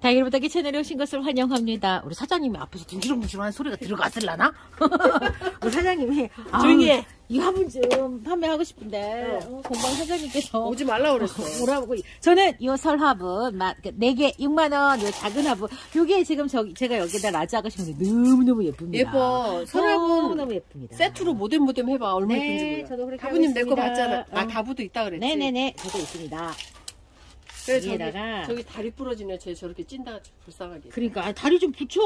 다이로부탁기 채널에 오신 것을 환영합니다. 우리 사장님이 앞에서 둥지렁둥지렁한 소리가 들어갔을라나? 우리 사장님이 아, 조용히 해. 이 화분 좀 판매하고 싶은데 어, 공방 사장님께서 오지 말라 그랬어. 오라고 저는 요 설화분 네개 6만 원, 요 작은 화분 요게 지금 저기 제가 여기다 라지 하고 싶은데 너무 너무 예쁩니다. 예뻐. 설 화분 너무 너무 예쁩니다. 세트로 모뎀 모뎀 해봐. 얼마나 네, 예쁜지 몰라. 저도 그렇게 다부님 내 거. 봤잖아. 아 어. 다부도 있다 그랬지. 네네네 저도 있습니다. 그래 저기, 위에다가. 저기 다리 부러지네. 쟤 저렇게 찐다 불쌍하게. 그러니까 아, 다리 좀 붙여.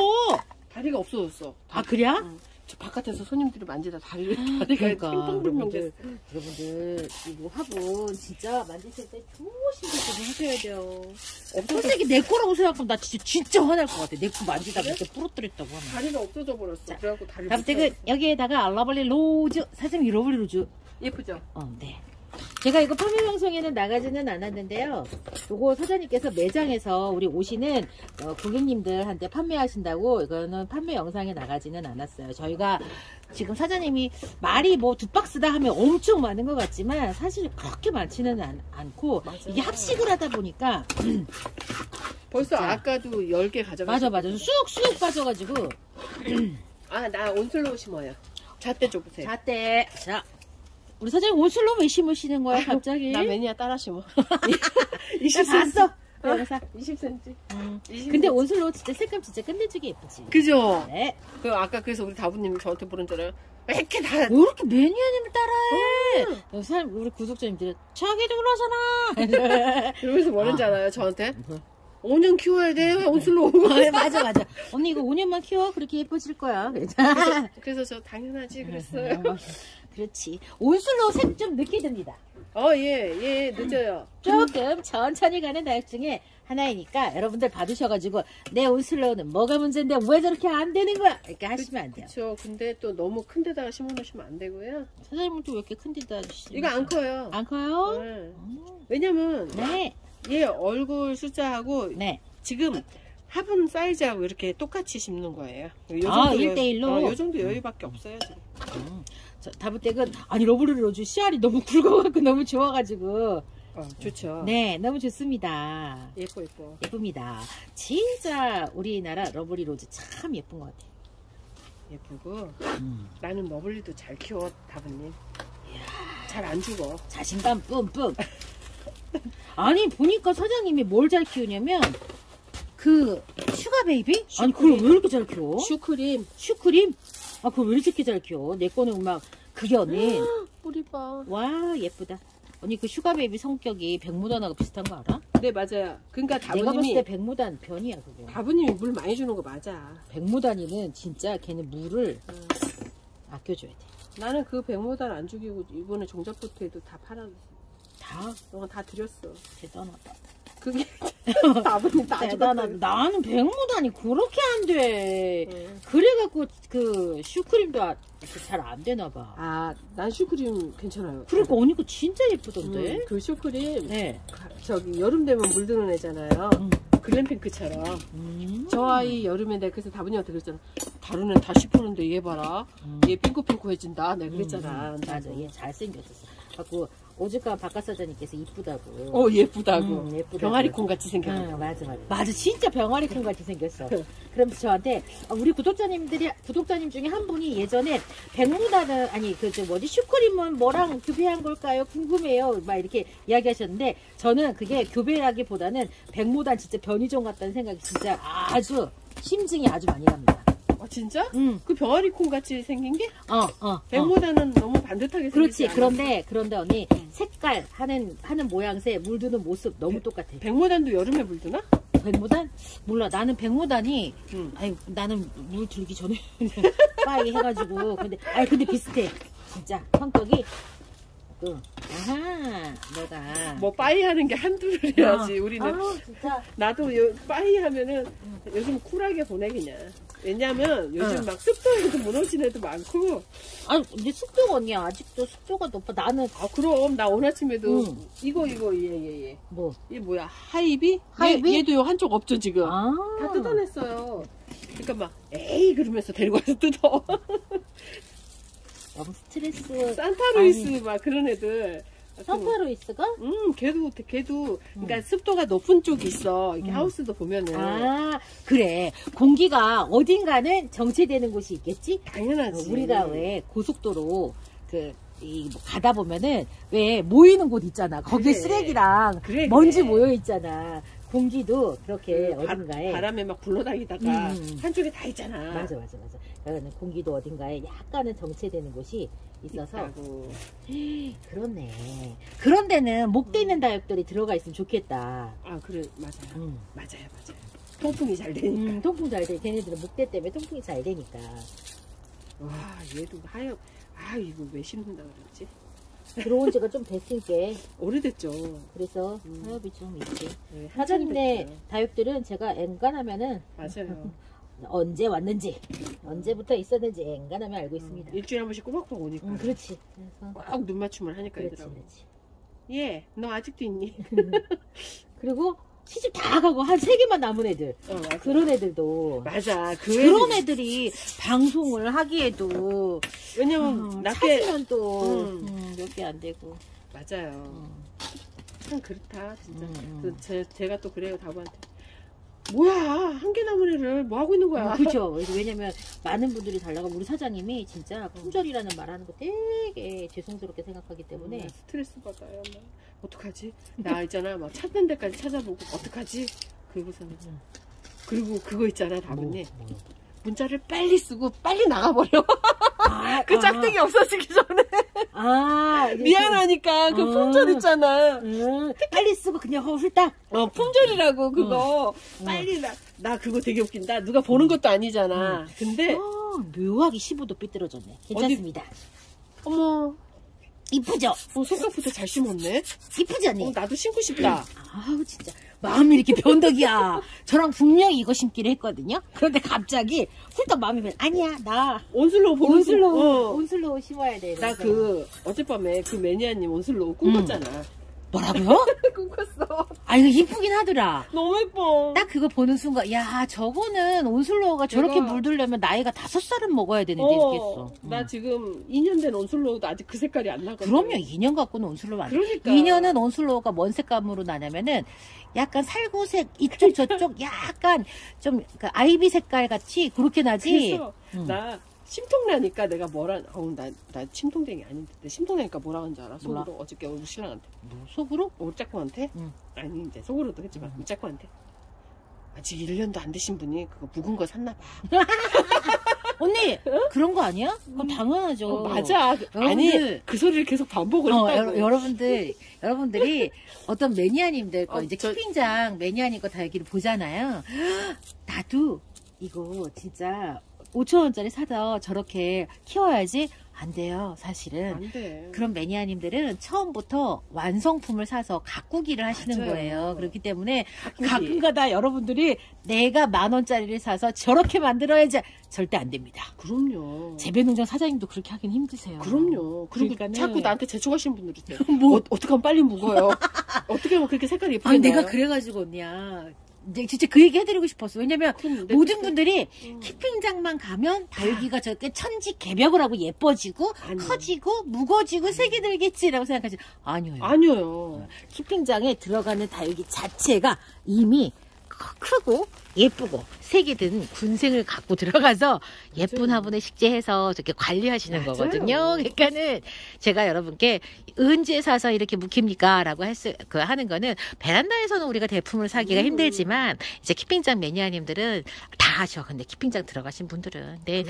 다리가 없어졌어. 아 그래야? 응. 저 바깥에서 손님들이 만지다 다리를 다리가 그러니까 팽팽팽팽 여러분들, 됐어. 여러분들 이거 화분 진짜 만지실 때 조심조심 하셔야 돼요. 솔직히 내 거라고 생각하면 나 진짜 진짜 화날 것 같아. 내 거 만지다가 이렇게 부러뜨렸다고 하면. 다리가 없어져 버렸어. 자, 그래갖고 다리. 다음에는 여기에다가 러블리 로즈 사장님 러블리 로즈. 예쁘죠? 어, 네. 제가 이거 판매 방송에는 나가지는 않았는데요. 요거 사장님께서 매장에서 우리 오시는 어, 고객님들한테 판매하신다고 이거는 판매 영상에 나가지는 않았어요. 저희가 지금 사장님이 말이 뭐 두 박스다 하면 엄청 많은 것 같지만 사실 그렇게 많지는 않, 않고 맞아요. 이게 합식을 하다 보니까 벌써 진짜. 아까도 10개 가져갔어. 맞아 맞아 쑥쑥 빠져가지고 아, 나 온슬로우 심어요. 잣대 줘보세요. 자때 자 우리 사장님 옷을로 왜 심으시는 거야 갑자기? 나 매니아 따라 심어. 나 20cm. 봤어. 그 영상. 20cm. 음. 20cm. 근데 온슬로 진짜 색감 진짜 끝내주기 예쁘지. 그죠? 네. 그 아까 그래서 우리 다부님이 저한테 부른잖아요. 왜 이렇게 다 왜 이렇게 매니아님을 따라해? 어, 사람 우리 구독자님들은 자기도 그러잖아. 이러면서 뭐라는지 알아요 저한테? 5년 키워야 돼 온슬로우. 어, 맞아 맞아. 언니 이거 5년만 키워 그렇게 예뻐질 거야. 그랬잖아. 그래서 저 당연하지 그랬어요. 어, 그렇지. 온슬로 색좀 늦게 듭니다. 어, 예, 예, 늦어요. 조금 천천히 가는 다육 중에 하나이니까 여러분들 받으셔가지고 내 온슬로우는 뭐가 문제인데 왜 저렇게 안 되는 거야? 이렇게 하시면 안 돼요. 그쵸. 근데 또 너무 큰 데다가 심어놓으시면 안 되고요. 사장님은 또 왜 이렇게 큰 데다 주시는 이거 안 커요. 안 커요? 네. 음. 왜냐면 네. 얘 얼굴 숫자하고 네. 지금 화분 사이즈하고 이렇게 똑같이 심는 거예요. 요 아, 정도 여- 일대일로? 어, 요 정도 여유밖에 없어요, 지금. 음. 저, 다부댁은 아니 러블리 로즈 씨알이 너무 굵어갖고 너무 좋아가지고 어, 좋죠. 네 너무 좋습니다 예뻐, 예뻐. 예쁩니다 진짜 우리나라 러블리 로즈 참 예쁜 것 같아요 예쁘고. 음. 나는 러블리도 잘 키워, 다부님. 잘 안 죽어. 자신감 뿜뿜 아니 보니까 사장님이 뭘 잘 키우냐면 그 슈가 베이비? 아니 그걸 왜 이렇게 잘 키워? 슈크림. 슈크림? 아 그걸 왜 이렇게 잘 키워? 내 거는 막 그게 언니 뿌리 봐. 와 예쁘다 언니 그 슈가 베이비 성격이 백모단하고 비슷한 거 알아? 네, 맞아요. 그러니까 내가 봤을 다부님이, 때 백모단 변이야 그거 다부님이 물 많이 주는 거 맞아. 백모단이는 진짜 걔는 물을 응. 아껴줘야 돼. 나는 그 백모달 안 죽이고 이번에 종잡부트에도 다 팔았어. 다 어, 다 드렸어. 대단하다. 그게 아버님. 죽었어요. 나는 백무단이 그렇게 안 돼. 응. 그래갖고 그 슈크림도 잘 안 되나 봐. 아, 난 슈크림 괜찮아요. 그러니까 언니 거 진짜 예쁘던데. 음, 그 슈크림 네. 가- 저기 여름 되면 물드는 애잖아요. 음. 글램핑크처럼. 음. 저 아이 여름에 내가 그래서 다분이한테 그랬잖아. 다른 애는 다 씹었는데 얘 봐라. 음. 얘 핑크핑크해진다. 내가 그랬잖아. 음, 맞아. 얘 잘생겼었어. 갖고 오죽가 바깥 사장님께서 이쁘다고. 어 예쁘다고. 음, 예쁘다고. 병아리콩 같이 생겼어. 응, 맞아, 맞아. 맞아, 진짜 병아리 콩 같이 생겼어. 그러면서 저한테, 아, 우리 구독자님들이, 구독자님 중에 한 분이 예전에 백무다는, 아니, 그, 저, 뭐지, 슈크림은 뭐랑 교배한 걸까요? 궁금해요. 막 이렇게 이야기하셨는데, 저는 그게 교배라기보다는 백무단 진짜 변이종 같다는 생각이 진짜 아주, 심증이 아주 많이 갑니다. 아 진짜? 응, 그 병아리 콩 같이 생긴 게 어, 어. 어. 백모단은 너무 반듯하게 그렇지. 생기지 않아? 그런데, 그런데 언니, 색깔, 하는, 하는 모양새, 물드는 모습 너무 똑같아. 백모단도 여름에 물드나? 백모단? 몰라. 나는 백모단이 응. 아니 나는 물 들기 전에 bye 해가지고 근데 아니 근데 비슷해 진짜 성격이 그 아하 너가 뭐 bye 하는 게 한둘을 해야지. 어. 우리는 진짜 나도 요 bye 하면은 요즘 쿨하게 보내 그냥. 왜냐면 요즘 응. 막 습도에도 무너진 애도 많고. 아니 근데 습도가 언니야 아직도 습도가 높아 나는 아 그럼 나 오늘 아침에도 응. 이거 이거 얘 얘 얘. 뭐 얘 뭐야 하이비? 하이비? 얘, 얘도 요 한쪽 없죠 지금. 아. 다 뜯어냈어요. 그러니까 막 에이 그러면서 데리고 와서 뜯어. 너무 스트레스 산타루이스 막 그런 애들 선파로이스가? 음, 걔도, 걔도, 그러니까 음. 습도가 높은 쪽이 있어. 이렇게 음. 하우스도 보면은. 아, 그래. 공기가 어딘가는 정체되는 곳이 있겠지? 당연하지. 우리가 왜 고속도로 그, 이, 뭐 가다 보면은 왜 모이는 곳 있잖아. 거기에 그래. 쓰레기랑 그래, 먼지 그래. 모여 있잖아. 공기도 그렇게 그 바- 어딘가에. 바람에 막 굴러다니다가 음. 한쪽에 다 있잖아. 맞아, 맞아, 맞아. 그러니까 공기도 어딘가에 약간은 정체되는 곳이 있어서. 있다고. 그렇네. 그런 데는 목대 있는 다육들이 들어가 있으면 좋겠다. 아, 그래, 맞아요. 음. 맞아요, 맞아요. 통풍이 잘 되니까. 음, 통풍 잘 돼. 걔네들은 목대 때문에 통풍이 잘 되니까. 와, 얘도 하얗, 아, 이거 왜 심는다 그랬지? 들어온 지가 좀 됐으니까. 오래됐죠. 그래서 음. 타협이 좀 있지. 네, 됐죠. 다육들은 제가 엔간하면은 맞아요. 언제 왔는지, 언제부터 있었는지 엔간하면 알고 있습니다. 음, 일주일에 한 번씩 꼬박꼬박 오니까. 음, 그렇지. 그래서 꼭 눈 맞춤을 하니까 그렇지, 얘들하고. 그렇지. 예, 너 아직도 있니? 그리고 시집 다 가고 한 세 개만 남은 애들. 어, 맞아. 그런 애들도. 맞아. 그 그런 애들- 애들이 방송을 하기에도 왜냐면 어, 낮게 찾으면 또 음. 몇개 안 되고. 맞아요. 음, 참 그렇다 진짜. 음, 음. 그 제, 제가 또 그래요 다부한테. 뭐야 한개 남은 애를 뭐 하고 있는 거야? 그죠. 왜냐면 많은 분들이 달라고 우리 사장님이 진짜 품절이라는 말 하는 거 되게 죄송스럽게 생각하기 때문에 음, 스트레스 받아요. 막. 어떡하지? 나 있잖아 막 찾는 데까지 찾아보고 어떡하지? 그리고서는 음. 그리고 그거 있잖아 뭐, 뭐. 문자를 빨리 쓰고 빨리 나가버려. 아, 그 짝대기 없어지기 전에 아, 이게 미안하니까 그 음. 품절 있잖아. 좀, 음, 빨리 쓰고 그냥 훌딱. 어 품절이라고 그거 음. 빨리 나, 나 그거 되게 웃긴다. 누가 보는 것도 아니잖아. 근데 어, 묘하게 15도 삐뚤어졌네. 괜찮습니다. 어머 이쁘죠? 어, 생각보다 잘 심었네. 이쁘지 않니? 어, 나도 심고 싶다. 아우 진짜 마음이 이렇게 변덕이야. 저랑 분명히 이거 심기로 했거든요. 그런데 갑자기 훌떡 마음이 변. 아니야 나 온슬로우 보는 온슬로우 어. 온슬로우 심어야 돼. 나 이러면서. 그 어젯밤에 그 매니아님 온슬로우 꿈꿨잖아. 뭐라고요? 꿈꿨어. 아 이거 이쁘긴 하더라. 너무 예뻐. 딱 그거 보는 순간 야 저거는 온슬로우가 저렇게 내가- 물들려면 나이가 다섯 살은 먹어야 되는데 이렇게 했어. 어, 나 음. 지금 2년 된 온슬로우도 아직 그 색깔이 안 나거든. 그럼요 2년 갖고는 온슬로우 안 돼. 그러니까. 2년은 온슬로우가 뭔 색감으로 나냐면은 약간 살구색 이쪽 저쪽 약간 좀 그 아이비 색깔 같이 그렇게 나지. 그래서 음. 나 심통 나니까 내가 뭐라 어우 나, 나 심통댕이 아닌데 내 심통 나니까 뭐라 하는 줄 알아? 속으로 어저께 우리 신랑한테 뭐 속으로? 우리 짝꿍한테 응. 아니 이제 속으로도 했지만 응. 우리 짝꿍한테 아직 1년도 안 되신 분이 그거 묵은 거 샀나 봐. 언니 그런 거 아니야? 그럼 당연하죠. 어, 맞아. 여러분들- 아니 그 소리를 계속 반복을 어, 했다고. 여 러, 분들 여러분들이 어떤 매니아님들 거 어, 이제 저- 키핑장 매니아님 거 다 여기를 보잖아요. 나도 이거 진짜 5천 원짜리 사서 저렇게 키워야지 안 돼요, 사실은. 안 돼. 그런 매니아님들은 처음부터 완성품을 사서 가꾸기를 하시는 맞아요. 거예요. 그렇기 때문에 가꾸기. 가끔가다 여러분들이 내가 만 원짜리를 사서 저렇게 만들어야지 절대 안 됩니다. 그럼요. 재배농장 사장님도 그렇게 하긴 힘드세요. 그럼요. 그리고 그러니까는- 자꾸 나한테 재촉하시는 분들 있어요. 뭐. 어, 어떻게 하면 빨리 묵어요? 어떻게 하면 그렇게 색깔이 예쁘게 아니 내가? 그래가지고 언니야. 이제 진짜 그 얘기 해드리고 싶었어. 왜냐면 모든 분들이 음. 키핑장만 가면 다육이가 저렇게 천지 개벽을 하고 예뻐지고 아니요. 커지고 무거지고 색이 들겠지라고 생각하지 아니요. 아니요. 키핑장에 들어가는 다육이 자체가 이미 크- 크고 예쁘고 색이 든 군생을 갖고 들어가서 예쁜 맞아요. 화분에 식재해서 저렇게 관리하시는 맞아요. 거거든요. 그러니까는 제가 여러분께 언제 사서 이렇게 묵힙니까? 라고 했을, 그 하는 거는 베란다에서는 우리가 대품을 사기가 음. 힘들지만 이제 키핑장 매니아님들은 다 하셔. 근데 키핑장 들어가신 분들은. 네.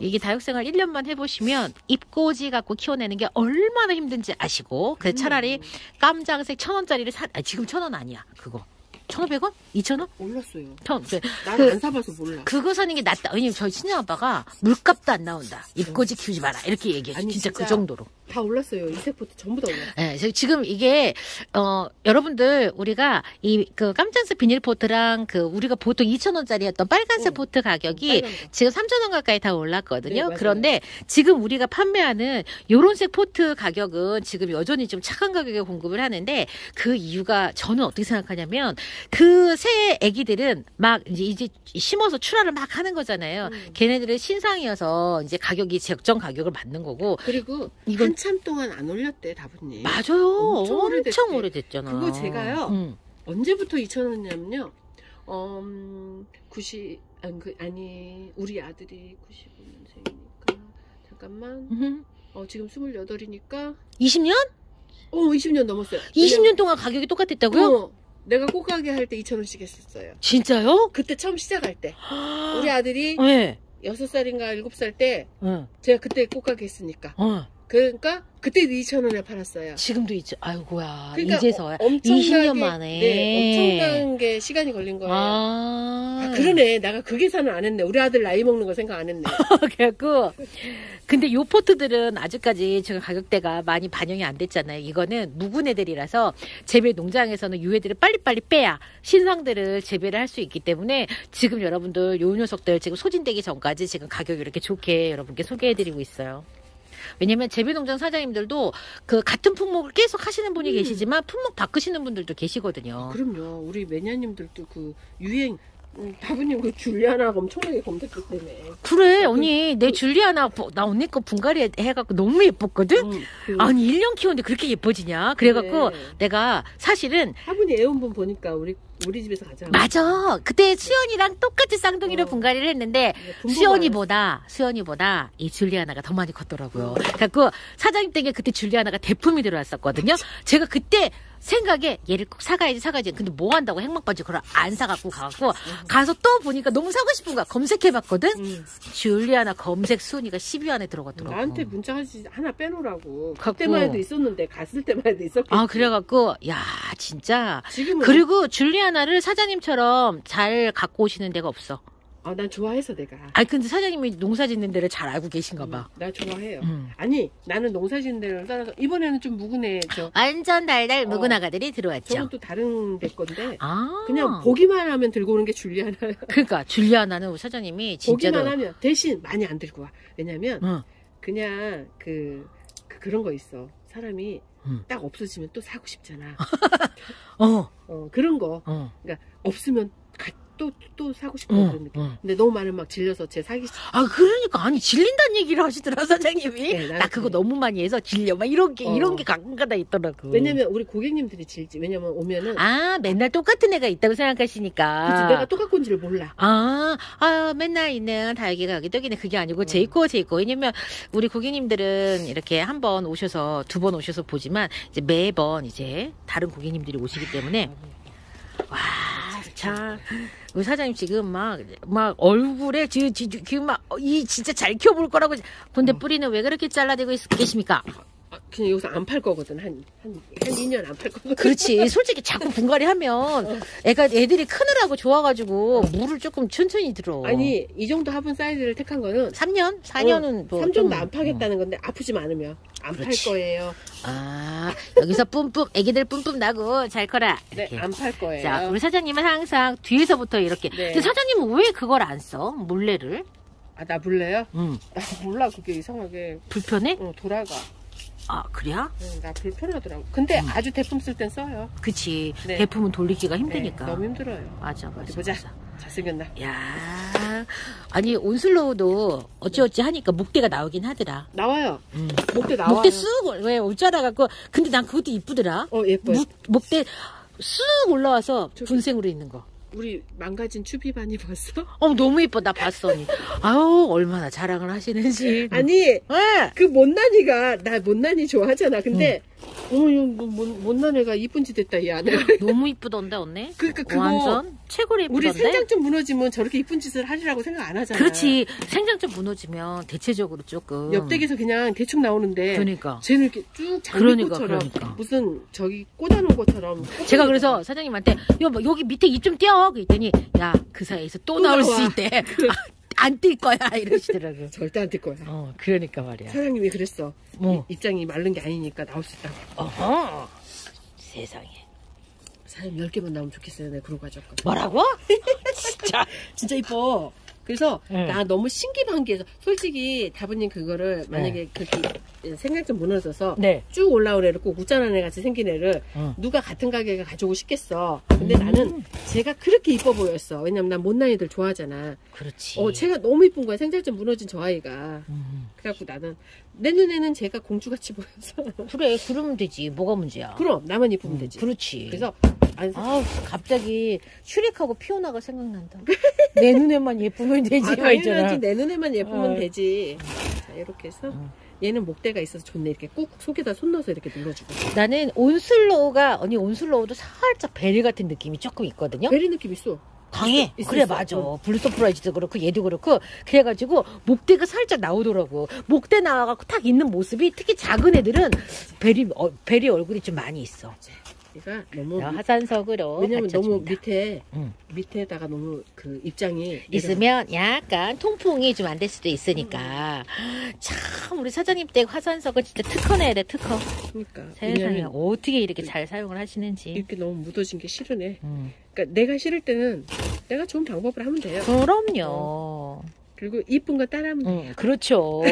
이게 다육생활 1년만 해보시면 입꼬지 갖고 키워내는 게 얼마나 힘든지 아시고 그래서 차라리 깜장색 천 원짜리를 사 아, 지금 천 원 아니야 그거 천오백 원? 이천 원? 몰랐어요. 천 그, 나는 그- 안 사봐서 몰라. 그거 사는 게 낫다 왜냐면 저희 친정 아빠가 물값도 안 나온다 잎꽂이 키우지 마라 이렇게 얘기해 아니, 진짜, 진짜. 그 정도로 다 올랐어요. 이색부터 전부 다 올랐어요. 예, 저 지금 이게 어 여러분들 우리가 이 그 깜장색 비닐 포트랑 그 우리가 보통 2천 원짜리였던 빨간색 응. 포트 가격이 빨간. 지금 3천 원 가까이 다 올랐거든요. 네. 그런데 지금 우리가 판매하는 요런색 포트 가격은 지금 여전히 좀 착한 가격에 공급을 하는데 그 이유가 저는 어떻게 생각하냐면 그 새 애기들은 막 이제 이제 심어서 출하를 막 하는 거잖아요. 음. 걔네들은 신상이어서 이제 가격이 적정 가격을 맞는 거고 그리고 이건 한참 동안 안 올렸대 다분님. 맞아요. 엄청 엄청. 오래됐잖아. 그거 제가요. 응. 언제부터 2,000원이냐면요. 어, 음, 90, 아니, 그, 아니, 우리 아들이 95년생이니까. 잠깐만. 음. 어, 지금 28이니까. 20년? 어, 20년 넘었어요. 20년 동안 가격이 똑같았다고요? 어, 내가 꽃가게 할 때 2,000원씩 했었어요. 진짜요? 그때 처음 시작할 때. 우리 아들이 네. 6살인가 7살 때 어. 제가 그때 꽃가게 했으니까. 어. 그러니까 그때도 2,000원에 팔았어요. 지금도 있죠. 아이고야. 그러니까 이제서야. 어, 엄청나게 20년 만에. 네, 엄청난 게 시간이 걸린 거예요. 아. 아, 그러네. 내가 그 계산을 안 했네. 우리 아들 나이 먹는 거 생각 안 했네. 그래갖고 근데 요 포트들은 아직까지 지금 가격대가 많이 반영이 안 됐잖아요. 이거는 묵은 애들이라서 재배 농장에서는 요 애들을 빨리빨리 빼야 신상들을 재배를 할 수 있기 때문에 지금 여러분들 요 녀석들 지금 소진되기 전까지 지금 가격이 이렇게 좋게 여러분께 소개해드리고 있어요. 왜냐면 재배농장 사장님들도 그 같은 품목을 계속 하시는 분이 음. 계시지만 품목 바꾸시는 분들도 계시거든요. 그럼요. 우리 매니아님들도 그 유행 음, 다부님 그 줄리아나가 엄청나게 검색기 때문에. 그래 언니 내 줄리아나 부- 나 언니 거 분갈이 해갖고 너무 예뻤거든. 음, 그 아니 1년 키웠는데 그렇게 예뻐지냐? 그래갖고 그래. 내가 사실은 화분이 애원분 보니까 우리 우리 집에서 가장 맞아 그때 수연이랑 똑같이 쌍둥이로 어. 분갈이를 했는데 분봉 수연이보다 수연이보다 이 줄리아나가 더 많이 컸더라고요. 그래갖고 사장님 댁에 그때 줄리아나가 대품이 들어왔었거든요. 제가 그때 생각에 얘를 꼭 사가야지 사가야지. 근데 뭐 한다고 행막바지 그걸 안 사갖고 가갖고 가서 또 보니까 너무 사고 싶은 거야. 검색해봤거든. 음, 줄리아나 검색 순위가 10위 안에 들어갔더라고. 나한테 문자 하지 하나 빼놓으라고. 갖고. 그때만 해도 있었는데 갔을 때만 해도 있었겠지. 아 그래갖고 야 진짜 지금은 그리고 줄리아나를 사장님처럼 잘 갖고 오시는 데가 없어. 아, 난 좋아해서 내가. 아니 근데 사장님이 농사 짓는 데를 잘 알고 계신가 봐. 음, 나 좋아해요. 음. 아니 나는 농사 짓는 데를 따라서 이번에는 좀 묵은해 저 완전 달달 어. 묵은 아가들이 들어왔죠. 또 다른 데 건데 아 그냥 보기만 하면 들고 오는 게 줄리아나 그러니까 줄리아나는 사장님이 진짜로 보기만 하면 대신 많이 안 들고 와 왜냐면 응. 그냥 그, 그 그런 거 있어 사람이 음. 딱 없어지면 또 사고 싶잖아 어, 어 그런 거 어, 없으면 또 또 사고 싶고 응, 그런 느낌 응. 근데 너무 많으면 막 질려서 제 사기 싫- 아 그러니까 아니 질린다는 얘기를 하시더라 사장님이. 네, 나는 나 그거 그래. 너무 많이 해서 질려. 막 이런 게 어. 이런 게 가끔가다 있더라고. 왜냐면 우리 고객님들이 질지 왜냐면 오면은 아 맨날 똑같은 애가 있다고 그치, 생각하시니까. 내가 똑같은 지를 몰라 아, 아, 맨날 있는 다육이가 여기 떡이네. 그게 아니고, 제 있고, 제 있고. 왜냐면, 우리 고객님들은 이렇게 한 번 오셔서, 두 번 오셔서 보지만, 이제 매번 이제, 다른 고객님들이 오시기 때문에, 와, 자, 우리 사장님 지금 막, 막 얼굴에, 지금, 지금, 막, 어, 이 진짜 잘 키워볼 거라고. 근데 어. 뿌리는 왜 그렇게 잘라대고 있, 계십니까? 아, 그냥 여기서 안 팔 거거든 한한 한 2년 안 팔 거거든 그렇지. 솔직히 자꾸 분갈이 하면, 애가, 애들이 크느라고 좋아가지고, 물을 조금 천천히 들어. 아니 이 정도 화분 사이즈를 택한 거는 3년? 4년은 뭐. 3 좀, 정도 안 파겠다는 건데 아프지만 않으면 안 팔. 거예요. 아, 여기서 뿜뿜, 애기들 뿜뿜 나고 잘 커라. 네. 안 팔 거예요. 자, 우리 사장님은 항상 뒤에서부터 이렇게. 네. 근데 사장님은 왜 그걸 안 써? 몰래를? 아, 나 볼래요? 응. 나 몰라 그게 이상하게 불편해? 어, 돌아가. 아, 그래야? 응, 나 불편하더라고. 근데 음. 아주 대품 쓸 땐 써요. 그치. 네. 대품은 돌리기가 네, 힘드니까. 너무 힘들어요. 맞아, 맞아. 어디 보자. 맞아. 잘생겼나? 야 아니, 온슬로우도 어찌어찌 하니까 목대가 나오긴 하더라. 나와요. 음. 목대 나와요. 목대 쑥, 왜, 올자라 갖고. 근데 난 그것도 이쁘더라. 어 예뻐요. 목, 목대 쑥 올라와서 분생으로 있는 거. 우리 망가진 추비반이 봤어? 어, 너무 이뻐. 나 봤어, 언니. 아유, 얼마나 자랑을 하시는지. 아니 예. 그 못난이가 나 못난이 좋아하잖아. 근데 어머 이거 뭐, 못- 못난 애가 이쁜 짓 했다 이 안에. 너무 이쁘던데, 언니? 그러니까 그거 완전 최고로 우리 이쁘던데? 생장점 무너지면 저렇게 이쁜 짓을 하리라고 생각 안 하잖아. 그렇지. 생장점 무너지면 대체적으로 조금. 옆댁에서 그냥 대충 나오는데 그러니까. 쟤는 이렇게 쭉 그러니까, 장미꽃처럼 그러니까. 무슨 저기 꽂아놓은 것처럼 제가 그래서 사장님한테 여, 여기 밑에 입 좀 떼어 그랬더니 야 그 사이에서 또, 또 나올 나와. 수 있대 안 뛸 거야 이러시더라고 절대 안될 거야. 어 그러니까 말이야 사장님이 그랬어. 뭐 이- 입장이 마른 게 아니니까 나올 수 있다고. 어허 세상에 사장님 10개만 나오면 좋겠어요. 내가 그러고 가져올까. 뭐라고? 진짜 진짜 이뻐. 그래서 네. 나 너무 신기반기해서 솔직히 다부님 그거를 만약에 그렇게 생각 좀 무너져서 네 쭉 올라온 애를 꼭 웃자는 애 같이 생긴 애를 어. 누가 같은 가게가 가져오고 싶겠어. 근데 음. 나는 쟤가 그렇게 이뻐 보였어. 왜냐면 난 못난 애들 좋아하잖아. 그렇지 어, 쟤가 너무 이쁜 거야. 생장점 무너진 저 아이가. 음. 그래갖고 나는 내 눈에는 쟤가 공주같이 보여서. 그래 그러면 되지 뭐가 문제야 그럼 나만 이쁘면 되지. 그렇지 그래서 안 사. 아 갑자기 슈렉하고 피오나가 생각난다 내 눈에만 예쁘면 되지 아. 당연하지 내 눈에만 예쁘면 어. 되지. 자, 이렇게 해서 어. 얘는 목대가 있어서 좋네. 이렇게 꾹꾹 속에다 손 넣어서 이렇게 눌러주고. 나는 온슬로우가 언니 온슬로우도 살짝 베리 같은 느낌이 조금 있거든요 베리 느낌 있어. 강해. 있어, 그래 있어. 맞아. 어. 블루 서프라이즈도 그렇고 얘도 그렇고 그래가지고 목대가 살짝 나오더라고. 목대 나와갖고 탁 있는 모습이 특히 작은 애들은 베리 어, 베리 얼굴이 좀 많이 있어. 얘가 너무 자, 밑- 화산석으로 왜냐면 너무 받쳐줍니다. 밑에 응. 밑에다가 너무 그 입장이 있으면 약간 통풍이 좀 안 될 수도 있으니까 참 우리 사장님 댁 화산석은 진짜 특허 내야 돼 특허. 그러니까 세상에 왜냐면 어떻게 이렇게 잘 사용을 하시는지. 이렇게 너무 묻어진 게 싫으네. 음. 그러니까 내가 싫을 때는 내가 좋은 방법을 하면 돼요. 그럼요. 그리고 이쁜 거 따라하면 돼. 응, 그렇죠.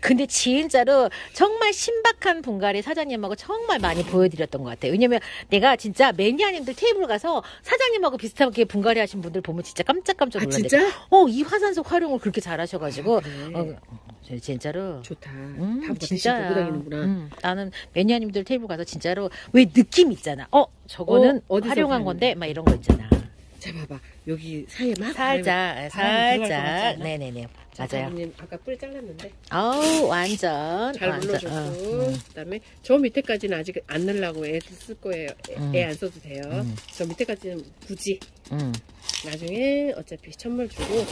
근데 진짜로 정말 신박한 분갈이 사장님하고 정말 많이 보여드렸던 것 같아요. 왜냐면 내가 진짜 매니아님들 테이블 가서 사장님하고 비슷하게 분갈이 하신 분들 보면 진짜 깜짝깜짝 아 놀랐는데. 진짜? 어, 이 화산석 활용을 그렇게 잘하셔가지고. 아, 그래. 어, 저 진짜로. 좋다. 음, 다니는구나. 음, 나는 매니아님들 테이블 가서 진짜로 왜 느낌 있잖아. 어, 저거는 어, 활용한? 건데 막 이런 거 있잖아. 자 봐봐 여기 사이에 막 살짝, 같지 살짝. 네네네. 자, 맞아요. 사장님 아까 뿌리 잘랐는데 어우, 완전. 잘 완전, 물러줬고 어, 음. 그다음에 저 밑에까지는 아직 안 넣으려고 애 쓸 거예요. 음. 애안 써도 돼요. 음. 저 밑에까지는 굳이 음. 나중에 어차피 천물 주고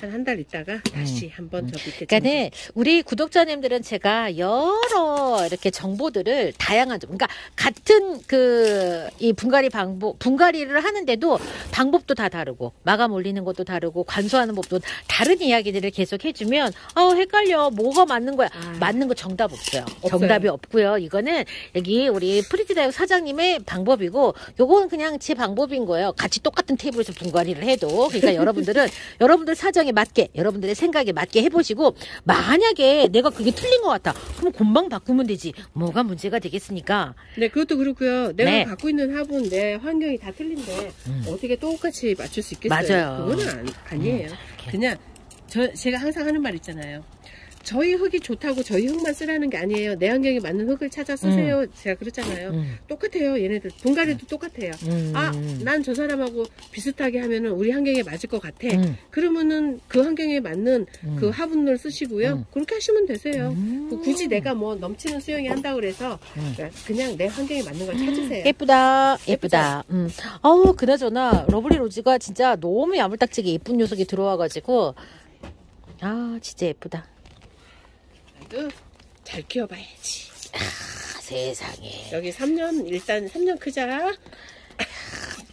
한 한 달 있다가 다시 한번 저 밑에 그러니까는 우리 구독자님들은 제가 여러 이렇게 정보들을 다양한 점, 그러니까 같은 그 이 분갈이 방법, 분갈이를 하는데도 방법도 다 다르고 마감 올리는 것도 다르고 관수하는 법도 다른 이야기들을 계속 해주면 아 헷갈려 뭐가 맞는 거야 아. 맞는 거 정답 없어요. 없어요. 정답이 없고요. 이거는 여기 우리 프리티다육 사장님의 방법이고 요거는 그냥 제 방법인 거예요. 같이 똑같은 테이블에서 분갈이를 해도 그러니까 여러분들은 여러분들 사정 에 맞게 여러분들의 생각에 맞게 해보시고 만약에 내가 그게 틀린 것 같아 그럼 금방 바꾸면 되지 뭐가 문제가 되겠습니까? 네 그것도 그렇고요. 내가 네. 갖고 있는 화분 내 환경이 다 틀린데 음. 어떻게 똑같이 맞출 수 있겠어요? 맞아요. 그거는 아니, 아니에요. 음. 그냥 저 제가 항상 하는 말 있잖아요. 저희 흙이 좋다고 저희 흙만 쓰라는 게 아니에요. 내 환경에 맞는 흙을 찾아 쓰세요. 제가 그랬잖아요. 음, 똑같아요. 얘네들 분갈이도 똑같아요. 음, 아, 난 저 사람하고 비슷하게 하면은 우리 환경에 맞을 것 같아. 음, 그러면은 그 환경에 맞는 음. 그 화분을 쓰시고요. 음. 그렇게 하시면 되세요. 음. 그 굳이 내가 뭐 넘치는 수영이 한다고 그래서 음. 그냥 내 환경에 맞는 걸 찾으세요. 예쁘다, 예쁘다. 음. 어우, 그나저나, 러블리 로즈가 진짜 너무 야물딱지게 예쁜 녀석이 들어와가지고, 아, 진짜 예쁘다. 나도 잘 키워봐야지. 아, 세상에. 여기 3년 일단 3년 크자.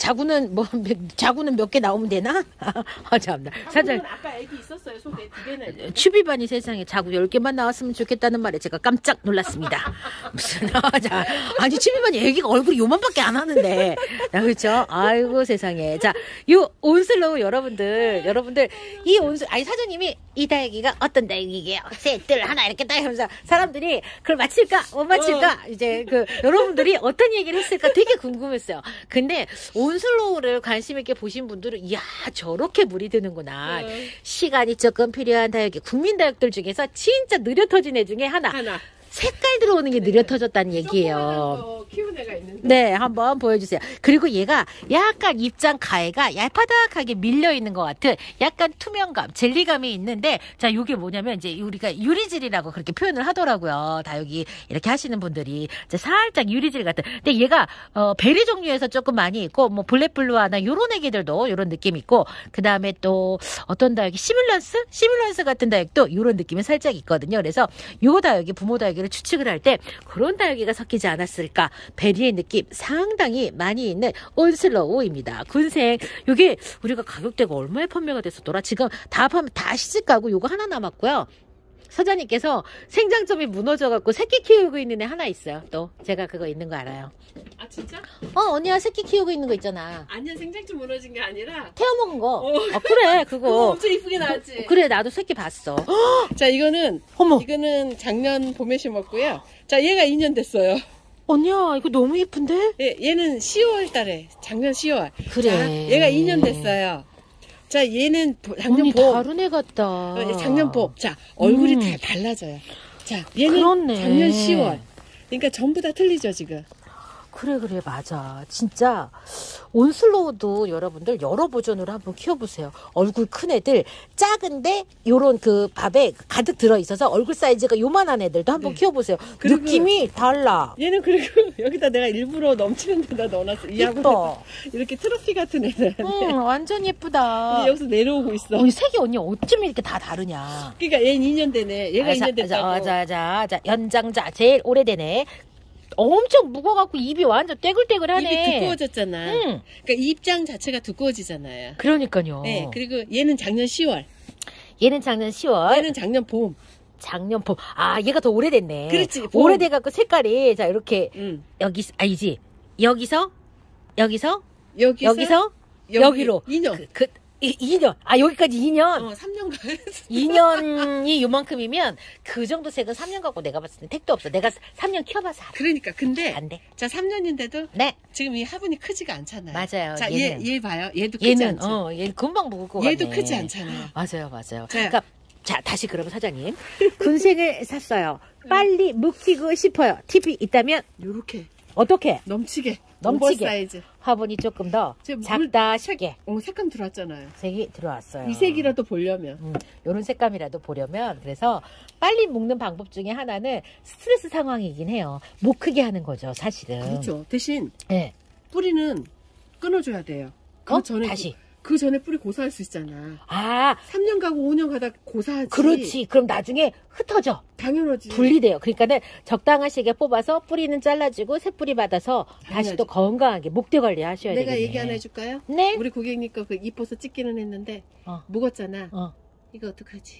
자구는 뭐, 몇- 자구는 몇 개 나오면 되나? 아, 참나. 사장, 아빠 애기 있었어요. 속에 두 개나 있는데. 추비반이 세상에 자구 10개만 나왔으면 좋겠다는 말에 제가 깜짝 놀랐습니다. 무슨, 아, 자, 아니, 추비반이 애기가 얼굴이 요만밖에 안 하는데. 아, 그렇죠? 아이고, 세상에. 자, 요 온슬로우 여러분들, 여러분들, 이 온슬, 아니, 사장님이 이 다육이가 어떤 다육이게요? 셋들 하나 이렇게 딱 하면서 사람들이 그걸 맞힐까? 못 맞힐까? 이제 그, 여러분들이 어떤 얘기를 했을까 되게 궁금했어요. 근데 온슬로우를 관심 있게 보신 분들은, 이야, 저렇게 물이 드는구나. 네. 시간이 조금 필요한 다육이 국민 다육들 중에서 진짜 느려 터진 애 중에 하나 하나. 색깔 들어오는 게 느려 터졌다는 얘기예요. 거 키운 애가 있는데. 네, 한번 보여주세요. 그리고 얘가 약간 입장 가해가 얄파닥하게 밀려 있는 것 같은 약간 투명감, 젤리감이 있는데, 자, 요게 뭐냐면 이제 우리가 유리질이라고 그렇게 표현을 하더라고요. 다 여기 이렇게 하시는 분들이. 이제 살짝 유리질 같은. 근데 얘가, 어, 베리 종류에서 조금 많이 있고, 뭐, 블랙블루아나 요런 애기들도 요런 느낌 있고, 그 다음에 또 어떤 다육이 시뮬런스? 시뮬런스 같은 다육도 요런 느낌이 살짝 있거든요. 그래서 요 다육이 부모 다육이 를 추측을 할 때 그런 다육이가 섞이지 않았을까. 베리의 느낌 상당히 많이 있는 온슬로우입니다. 군생. 요게 우리가 가격대가 얼마에 판매가 됐었더라? 지금 다 합하면 다 시집 가고 요거 하나 남았고요. 사장님께서 생장점이 무너져갖고 새끼 키우고 있는 애 하나 있어요. 또 제가 그거 있는 거 알아요. 아 진짜? 어 언니가 새끼 키우고 있는 거 있잖아. 아니야 생장점 무너진 게 아니라. 태워 먹은 거. 어. 아 그래 그거 그거. 엄청 이쁘게 나왔지. 그래 나도 새끼 봤어. 자 이거는 어머 이거는 작년 봄에 심었고요. 자 얘가 2년 됐어요. 언니야 이거 너무 예쁜데? 얘, 얘는 10월 달에 작년 10월. 그래. 자, 얘가 2년 됐어요. 자 얘는 보- 작년 언니 봄. 다른 애 같다. 어, 작년 봄. 자 얼굴이 음. 다 달라져요. 자, 얘는 그렇네. 작년 10월. 그러니까 전부 다 틀리죠, 지금. 그래 그래 맞아 진짜 온슬로우도 여러분들 여러 버전으로 한번 키워보세요 얼굴 큰 애들 작은데 요런 그 밥에 가득 들어있어서 얼굴 사이즈가 요만한 애들도 한번 네. 키워보세요 느낌이 달라 얘는 그리고 여기다 내가 일부러 넘치는 데다 넣어놨어. 이 하고 예뻐 이렇게 트로피 같은 애들. 응 완전 예쁘다 근데 여기서 내려오고 있어. 어, 이 색이 언니 어쩜 이렇게 다 다르냐 그러니까 얘는 2년 되네. 얘가 아, 2년 자, 됐다고. 자, 자, 자, 자, 연장자 제일 오래되네 엄청 무거워갖고 입이 완전 떼글떼글하네 입이 두꺼워졌잖아. 응 그러니까 입장 자체가 두꺼워지잖아요. 그러니까요 네, 그리고 얘는 작년 10월. 얘는 작년 10월 얘는 작년 봄. 작년 봄. 아, 얘가 더 오래됐네. 그렇지, 봄. 오래돼갖고 색깔이, 자, 이렇게, 응. 여기, 아니지. 여기서, 여기서, 여기서 여기서, 여기 여기로. 2년. 그, 그, 이, 2년. 아, 여기까지 2년. 어, 3년 가. 2년이 요만큼이면 그 정도 색은 3년 갖고 내가 봤을 때 택도 없어. 내가 3년 키워봐서 알아. 그러니까 근데 안 돼. 자 3년인데도 네. 지금 이 화분이 크지가 않잖아요. 맞아요. 자, 얘는. 얘, 얘 봐요. 얘도 크지 얘는, 않죠. 어, 얘 금방 먹을 것 같네. 얘도 크지 않잖아요. 맞아요, 맞아요. 자. 그러니까, 자, 다시 그러면 사장님. 군생을 샀어요. 빨리 묵히고 싶어요. 팁이 있다면, 요렇게 어떻게? 넘치게. 넘치게. 사이즈. 화분이 조금 더 작다 싶게 어, 색감 들어왔잖아요. 색이 들어왔어요. 이 색이라도 보려면. 음, 요런 색감이라도 보려면 그래서 빨리 묶는 방법 중에 하나는 스트레스 상황이긴 해요. 못 크게 하는 거죠, 사실은. 그렇죠. 대신 네. 뿌리는 끊어줘야 돼요. 그 어? 전에 다시. 그 전에 뿌리 고사할 수 있잖아. 아, 3년 가고 5년 가다 고사하지. 그렇지. 그럼 나중에 흩어져. 당연하지. 분리돼요. 그러니까는 적당한 시기에 뽑아서 뿌리는 잘라주고 새 뿌리 받아서 다시 당연하지. 또 건강하게 목대 관리 하셔야 내가 되겠네. 얘기 하나 해줄까요? 네. 우리 고객님 거 그 이뻐서 찍기는 했는데 어. 묵었잖아. 어. 이거 어떡하지?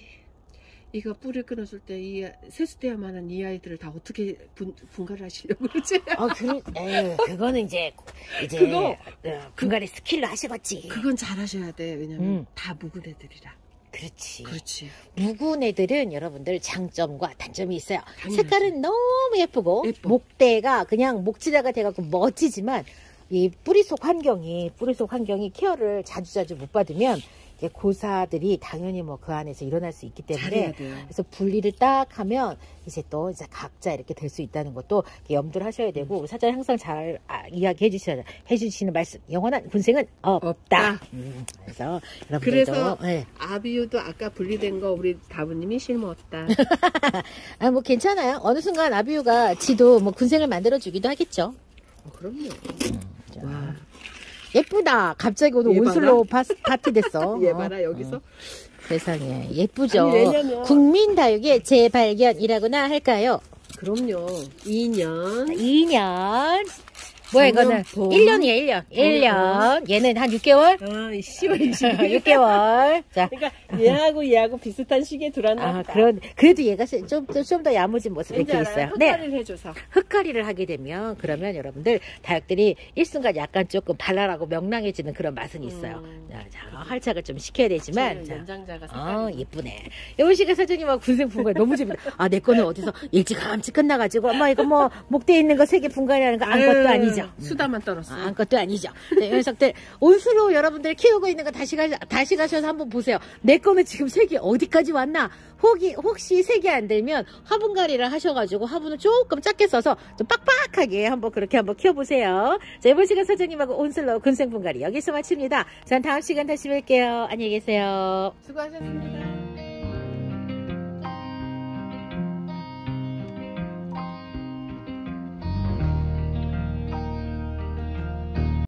이거 뿌리를 끊었을 때 이 세수대야만한 이 아이들을 다 어떻게 분, 분갈이 하시려고 그러지? 아, 그, 에휴, 그거는 이제, 이제, 그거- 어, 분갈이 스킬로 하시겠지. 그건 잘 하셔야 돼. 왜냐면 음. 다 묵은 애들이라. 그렇지. 그렇지. 묵은 애들은 여러분들 장점과 단점이 있어요. 당연하지. 색깔은 너무 예쁘고 예뻐. 목대가 그냥 목질화가 돼갖고 멋지지만 이 뿌리 속 환경이 뿌리 속 환경이 케어를 자주자주 못 받으면 고사들이 당연히 뭐 그 안에서 일어날 수 있기 때문에. 그래서 분리를 딱 하면 이제 또 이제 각자 이렇게 될 수 있다는 것도 염두를 하셔야 되고 우리 사장님 항상 잘 아, 이야기해 주셔야 해주시는 말씀 영원한 군생은 없다. 없다. 음, 그래서 그래서 예. 아비유도 아까 분리된 거 우리 다부님이 실무없다. 아, 뭐 괜찮아요. 어느 순간 아비유가 지도 뭐 군생을 만들어 주기도 하겠죠. 어, 그럼요. 자, 와. 예쁘다. 갑자기 오늘 얘 온슬로 파, 파티 됐어. 얘 어, 봐라 여기서 어, 세상에 예쁘죠. 아니, 왜냐면- 국민 다육의 재발견이라고나 할까요? 그럼요. 2년 2년. 뭐야 이거는 봄. 1년이야 1년. 1년. 얘는 한 6개월? 아, 10월 20일. 6개월. 자. 그러니까 얘하고 얘하고 비슷한 시기에 들어왔나 아, 보다. 그런, 그래도 얘가 좀, 좀더 야무진 모습이 이렇게? 있어요. 네. 흑화를 해줘서. 흑가리를 하게 되면 그러면 여러분들 다육들이 일순간 약간 조금 발랄하고 명랑해지는 그런 맛은 있어요. 음. 자, 자, 활착을 좀 시켜야 되지만 자. 연장자가 어, 색깔이 예쁘네. 여우씨가 사장님하고 군생 분갈 너무 재밌다. 아, 내 거는 어디서 일찌감치 끝나가지고, 엄마, 이거 뭐, 목대에 있는 거 세 개 분갈이하는 거 안것도 아니 죠. 수다만 떨었어. 아, 안것도 아니죠. 네, 이 녀석들, 온수로 여러분들 키우고 있는 거 다시 가, 다시 가셔서 한번 보세요. 내 거는 지금 색이 어디까지 왔나? 혹이, 혹시 색이 안 되면 화분갈이를 하셔가지고 화분을 조금 작게 써서 좀 빡빡하게 한번 그렇게 한번 키워보세요. 자, 이번 시간 사장님하고 온슬로 군생 분갈이 여기서 마칩니다. 전 다음 시간 다시 뵐게요. 안녕히 계세요. 수고하셨습니다.